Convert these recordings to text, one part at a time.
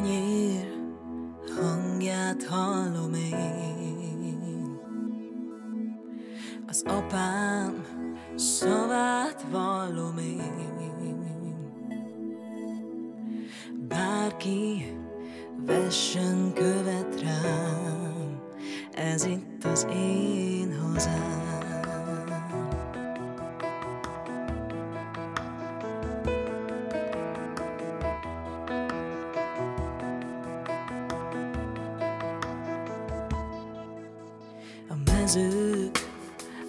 kenyér hangját hallom én. Az apám szavát vallom én. Bárki vessen követ rám, ez itt az én hazám. Mezők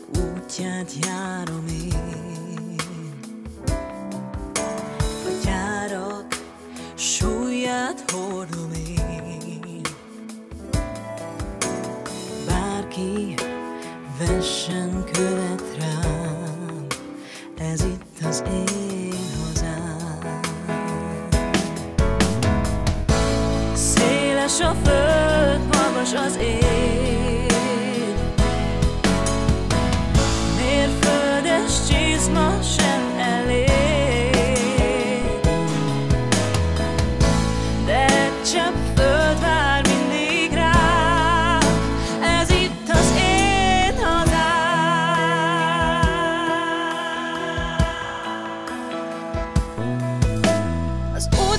útját járom én. A gyárak súlyát hordom én. Bárki vessen követ rám, ez itt az én hazám. Széles a föld, magas az ég, az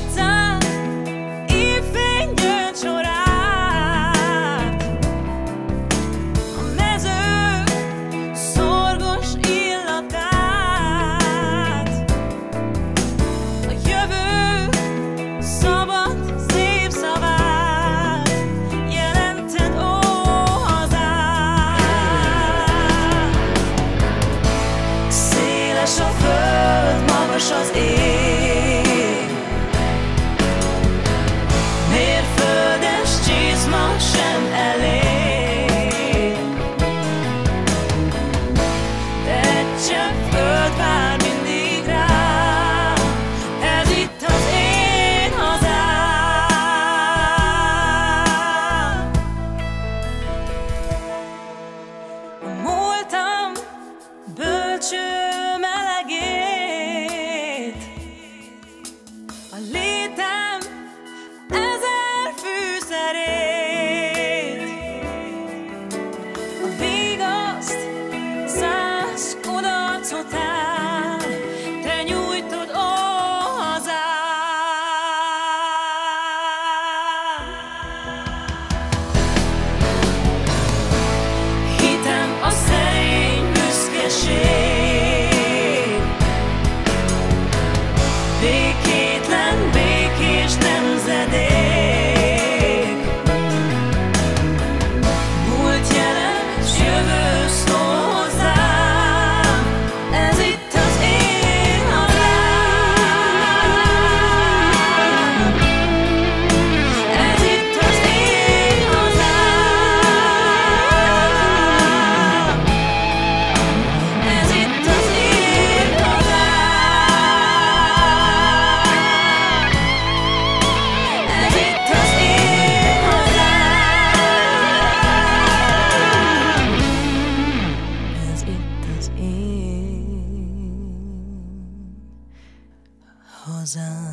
so tired. Hazám.